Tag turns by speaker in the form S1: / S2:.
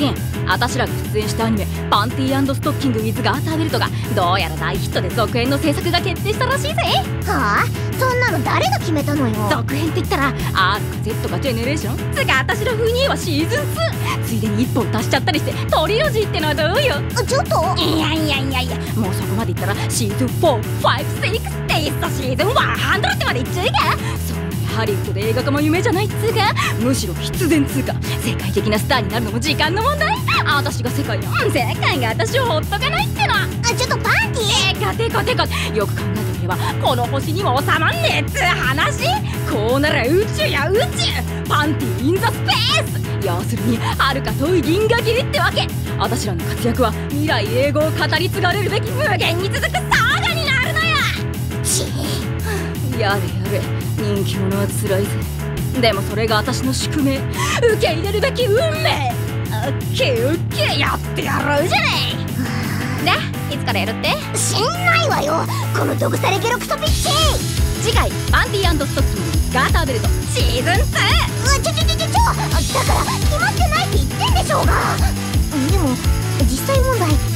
S1: 近私らが出演したアニメ「パンティーストッキング・ウィズ・ガーターベルト」がどうやら大ヒットで続編の制作が決定したらしいぜ。
S2: はあ？そんなの誰が決めたのよ。
S1: 続編って言ったら R か Z かジェネレーション？つか私ら風にはシーズン2ついでに1本足しちゃったりしてトリロジーってのはどうよ？
S2: ちょっと？
S1: いやいやいやいやもうそこまでいったらシーズン456テイストシーズン100ってまでいっちゃうかハリウッドで映画化も夢じゃないっつうか。むしろ必然つうか。世界的なスターになるのも時間の問題。私が世界の世界が私をほっとかないっての
S2: あちょっとパンティ
S1: てかてかてかよく考えてみればこの星にも収まんねえっつう話。こうなら宇宙や宇宙。パンティインザスペース要するに遥か遠い銀河切りってわけ。私らの活躍は未来永劫語り継がれるべき無限に続くサ人気者はつらいぜでもそれが私の宿命受け入れるべき運命ウッケウッケやってやろうじゃねえでいつからやるって
S2: しんないわよこの毒されゲロクソピッチ
S1: 次回「パンティストッキングガーターベルト」シーズン 2!
S2: うちょちょちょちょだから決まってないって言ってんでしょうがでも実際問題